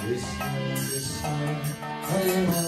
Krishna Krishna Hare Rama